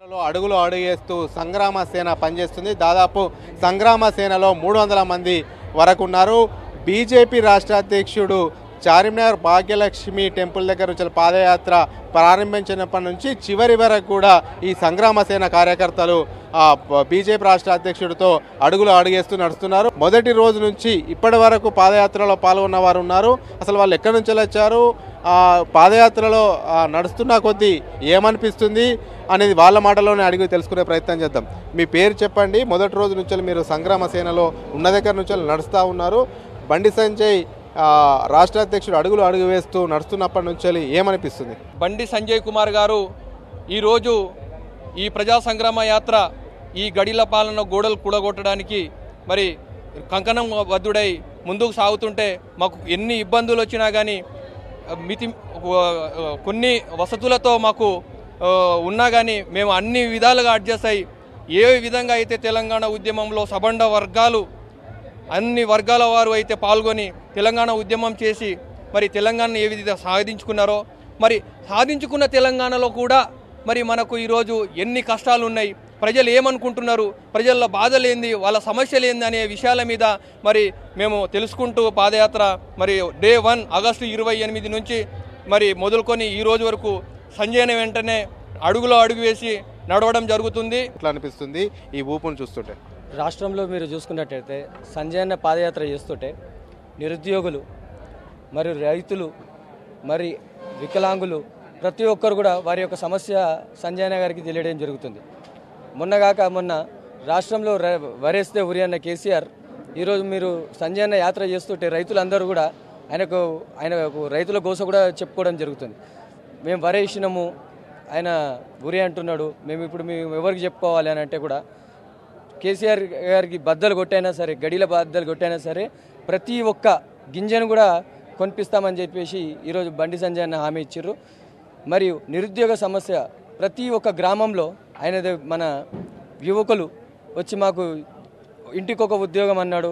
లో అడుగులు అడుగేస్తూ సంగ్రామ సేన పనిచేస్తుంది. దాదాపు సంగ్రామ సేనలో మూడు వందల మంది వరకు ఉన్నారు బీజేపీ రాష్ట్ర అధ్యక్షుడు చార్మినార్ భాగ్యలక్ష్మి టెంపుల్ దగ్గర నుంచి పాదయాత్ర ప్రారంభించినప్పటి నుంచి చివరి వరకు కూడా ఈ సంగ్రామ సేన కార్యకర్తలు బీజేపీ రాష్ట్ర అధ్యక్షుడితో అడుగులు అడుగేస్తూ నడుస్తున్నారు. మొదటి రోజు నుంచి ఇప్పటి వరకు పాదయాత్రలో పాల్గొన్న వారు ఉన్నారు. అసలు వాళ్ళు ఎక్కడి నుంచి వచ్చారు? పాదయాత్రలో నడుస్తున్న కొద్దీ ఏమనిపిస్తుంది అనేది వాళ్ళ మాటలోనే అడిగి తెలుసుకునే ప్రయత్నం చేద్దాం. మీ పేరు చెప్పండి. మొదటి రోజు నుంచి మీరు సంగ్రామ సేనలో ఉన్న దగ్గర నుంచి నడుస్తూ ఉన్నారు. బండి సంజయ్ రాష్ట్ర అధ్యక్షుడు అడుగులు అడుగు వేస్తూ నడుస్తున్నప్పటి నుంచి ఏమనిపిస్తుంది? బండి సంజయ్ కుమార్ గారు ఈరోజు ఈ ప్రజా సంగ్రామ యాత్ర ఈ గడిల పాలన గోడలు కూడగొట్టడానికి మరి కంకణం వద్దుడై ముందుకు సాగుతుంటే మాకు ఎన్ని ఇబ్బందులు వచ్చినా కానీ మితి కొన్ని వసతులతో మాకు ఉన్నా కానీ మేము అన్ని విధాలుగా అడ్జస్ట్ అయ్యి ఏ విధంగా అయితే తెలంగాణ ఉద్యమంలో సబండ వర్గాలు అన్ని వర్గాల వారు అయితే పాల్గొని తెలంగాణ ఉద్యమం చేసి మరి తెలంగాణను ఏ విధంగా సాధించుకున్నారో మరి సాధించుకున్న తెలంగాణలో కూడా మరి మనకు ఈరోజు ఎన్ని కష్టాలు ఉన్నాయి ప్రజలు ఏమనుకుంటున్నారు? ప్రజల బాధలేంది వాళ్ళ సమస్యలు ఏంది అనే విషయాల మీద మరి మేము తెలుసుకుంటూ పాదయాత్ర మరి డే వన్ ఆగస్టు ఇరవై ఎనిమిది నుంచి మరి మొదలుకొని ఈ రోజు వరకు సంజయన వెంటనే అడుగులో అడుగు వేసి నడవడం జరుగుతుంది. ఎట్లా అనిపిస్తుంది ఈ ఊపును చూస్తుంటే? రాష్ట్రంలో మీరు చూసుకున్నట్టయితే సంజయ్ అన్న పాదయాత్ర చేస్తుంటే నిరుద్యోగులు మరియు రైతులు మరి వికలాంగులు ప్రతి ఒక్కరు కూడా వారి యొక్క సమస్య సంజయ్ అన్న గారికి తెలియడం జరుగుతుంది. మొన్నగాక మొన్న రాష్ట్రంలో వరేస్తే ఉరి అన్న కేసీఆర్ ఈరోజు మీరు సంజయ్ అన్న యాత్ర చేస్తుంటే రైతులందరూ కూడా ఆయనకు ఆయన రైతుల కోసం కూడా చెప్పుకోవడం జరుగుతుంది. మేము వరేసినాము ఆయన ఉరి అంటున్నాడు మేము ఇప్పుడు మేము ఎవరికి చెప్పుకోవాలి అని అంటే కూడా కేసీఆర్ గారికి బద్దలు కొట్టైనా సరే గడిల బద్దలు కొట్టైనా సరే ప్రతి ఒక్క గింజను కూడా కొనిపిస్తామని చెప్పేసి ఈరోజు బండి సంజయ్ అన్న హామీ ఇచ్చారు మరియు నిరుద్యోగ సమస్య ప్రతి ఒక్క గ్రామంలో ఆయన మన యువకులు వచ్చి మాకు ఇంటికి ఒక ఉద్యోగం అన్నాడు.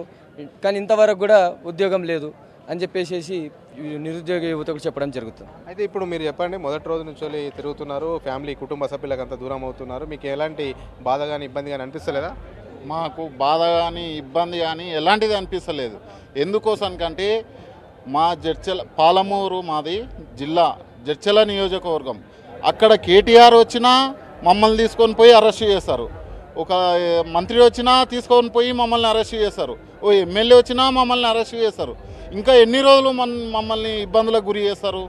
కానీ ఇంతవరకు కూడా ఉద్యోగం లేదు అని చెప్పేసి నిరుద్యోగ యువతకు చెప్పడం జరుగుతుంది. అయితే ఇప్పుడు మీరు చెప్పండి మొదటి రోజు నుంచి తిరుగుతున్నారు ఫ్యామిలీ కుటుంబ సభ్యులకు అంత దూరం అవుతున్నారు. మీకు ఎలాంటి బాధ కానీ ఇబ్బంది కానీ అనిపిస్తలేదా? మాకు బాధ కానీ ఇబ్బంది కానీ ఎలాంటిది అనిపిస్తలేదు. ఎందుకోసానికంటే మా జడ్చల పాలమూరు మాది జిల్లా జడ్చల నియోజకవర్గం. అక్కడ కేటీఆర్ వచ్చినా మమ్మల్ని తీసుకొని పోయి అరెస్ట్ చేస్తారు ఒక మంత్రి వచ్చినా తీసుకొని పోయి మమ్మల్ని అరెస్ట్ చేస్తారు ఓ ఎమ్మెల్యే వచ్చినా మమ్మల్ని అరెస్ట్ చేస్తారు ఇంకా ఎన్ని రోజులు మన మమ్మల్ని ఇబ్బందులకు గురి చేస్తారు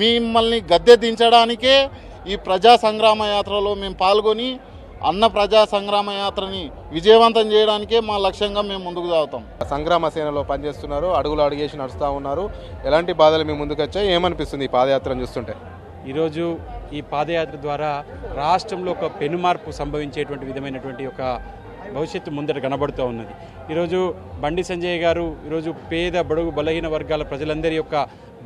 మిమ్మల్ని గద్దె దించడానికే ఈ ప్రజా సంగ్రామ యాత్రలో మేము పాల్గొని అన్న ప్రజా సంగ్రామ యాత్రని విజయవంతం చేయడానికే మా లక్ష్యంగా మేము ముందుకు సాగుతాం. సంగ్రామ సేనలో పనిచేస్తున్నారు అడుగులు అడుగేసి నడుస్తూ ఉన్నారు. ఎలాంటి బాధలు మీ ముందుకు వచ్చాయి ఏమనిపిస్తుంది ఈ పాదయాత్రను చూస్తుంటే? ఈరోజు ఈ పాదయాత్ర ద్వారా రాష్ట్రంలో ఒక పెనుమార్పు సంభవించేటువంటి విధమైనటువంటి ఒక భవిష్యత్తు ముందర కనబడుతూ ఉన్నది. ఈరోజు బండి సంజయ్ గారు ఈరోజు పేద బడుగు బలహీన వర్గాల ప్రజలందరి యొక్క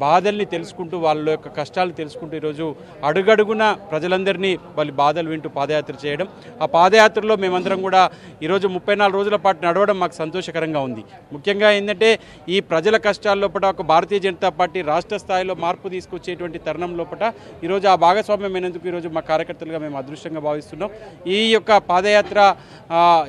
బాధల్ని తెలుసుకుంటూ వాళ్ళ యొక్క కష్టాలు తెలుసుకుంటూ ఈరోజు అడుగడుగున ప్రజలందరినీ వాళ్ళ బాధలు వింటూ పాదయాత్ర చేయడం. ఆ పాదయాత్రలో మేమందరం కూడా ఈరోజు ముప్పై నాలుగు రోజుల పాటు నడవడం మాకు సంతోషకరంగా ఉంది. ముఖ్యంగా ఏంటంటే ఈ ప్రజల కష్టాల లోపల ఒక భారతీయ జనతా పార్టీ రాష్ట్ర స్థాయిలో మార్పు తీసుకొచ్చేటువంటి తరుణం లోపల ఈరోజు ఆ భాగస్వామ్యమైనందుకు ఈరోజు మా కార్యకర్తలుగా మేము అదృష్టంగా భావిస్తున్నాం. ఈ యొక్క పాదయాత్ర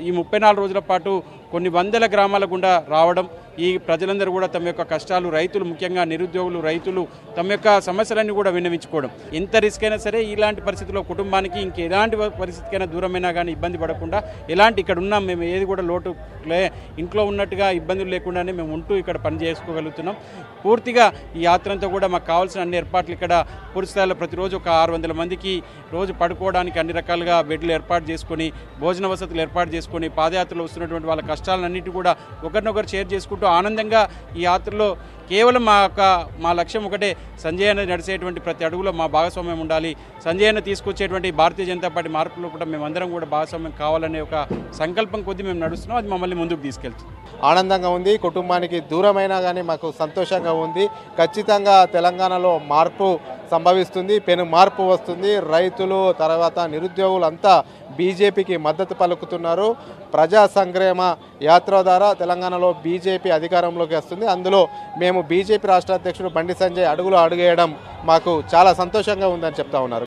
ఈ ముప్పై నాలుగు రోజుల పాటు కొన్ని వందల గ్రామాల గుండా రావడం ఈ ప్రజలందరూ కూడా తమ యొక్క కష్టాలు రైతులు ముఖ్యంగా నిరుద్యోగులు రైతులు తమ యొక్క సమస్యలన్నీ కూడా విన్నవించుకోవడం. ఎంత రిస్క్ అయినా సరే ఇలాంటి పరిస్థితుల్లో కుటుంబానికి ఇంక ఎలాంటి పరిస్థితికైనా దూరమైనా కానీ ఇబ్బంది పడకుండా ఎలాంటి ఇక్కడ ఉన్నాం మేము ఏది కూడా లోటు లే ఇంట్లో ఉన్నట్టుగా ఇబ్బందులు లేకుండానే మేము ఉంటూ ఇక్కడ పని చేసుకోగలుగుతున్నాం. పూర్తిగా ఈ యాత్రంతో కూడా మాకు కావాల్సిన అన్ని ఏర్పాట్లు ఇక్కడ పూర్తిస్థాయిలో ప్రతిరోజు ఒక ఆరు వందల మందికి రోజు పడుకోవడానికి అన్ని రకాలుగా బెడ్లు ఏర్పాటు చేసుకొని భోజన వసతులు ఏర్పాటు చేసుకొని పాదయాత్రలో వస్తున్నటువంటి వాళ్ళ కష్టాలన్నిటి కూడా ఒకరినొకరు షేర్ చేసుకుంటూ ఆనందంగా ఈ యాత్రలో కేవలం మా యొక్క మా లక్ష్యం ఒకటే సంజయ్ అన్న నడిచేటువంటి ప్రతి అడుగులో మా భాగస్వామ్యం ఉండాలి. సంజయ్ అన్న తీసుకొచ్చేటువంటి భారతీయ జనతా పార్టీ మార్పులో కూడా మేమందరం కూడా భాగస్వామ్యం కావాలనే ఒక సంకల్పం కొద్దీ మేము నడుస్తున్నాం. అది మమ్మల్ని ముందుకు తీసుకెళ్తుంది. ఆనందంగా ఉంది. కుటుంబానికి దూరమైనా కానీ మాకు సంతోషంగా ఉంది. ఖచ్చితంగా తెలంగాణలో మార్పు సంభవిస్తుంది పెను మార్పు వస్తుంది రైతులు తర్వాత నిరుద్యోగులు అంతా బీజేపీకి మద్దతు పలుకుతున్నారు. ప్రజా సంగ్రామ యాత్ర ద్వారా తెలంగాణలో బీజేపీ అధికారంలోకి వస్తుంది. అందులో మేము బీజేపీ రాష్ట్ర అధ్యక్షుడు బండి సంజయ్ అడుగులు అడుగేయడం మాకు చాలా సంతోషంగా ఉందని చెప్తా ఉన్నారు.